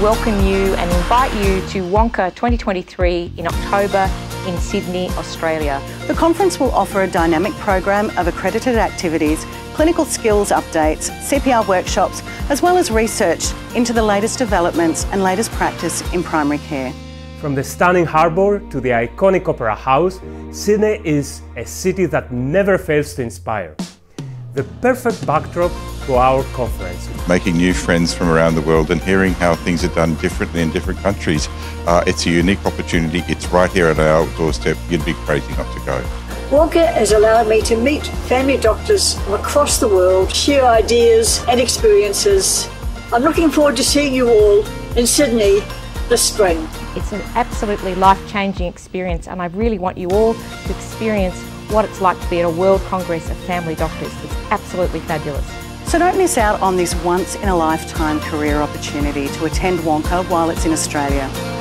welcome you and invite you to WONCA 2023 in October in Sydney, Australia. The conference will offer a dynamic program of accredited activities, clinical skills updates, CPR workshops, as well as research into the latest developments and latest practice in primary care. From the stunning harbour to the iconic Opera House, Sydney is a city that never fails to inspire. The perfect backdrop to our conference. Making new friends from around the world and hearing how things are done differently in different countries. Uh, it's a unique opportunity. It's right here at our doorstep. You'd be crazy not to go. WONCA has allowed me to meet family doctors from across the world, share ideas and experiences. I'm looking forward to seeing you all in Sydney this spring. It's an absolutely life changing experience, and I really want you all to experience what it's like to be at a World Congress of Family Doctors. It's absolutely fabulous. So don't miss out on this once in a lifetime career opportunity to attend WONCA while it's in Australia.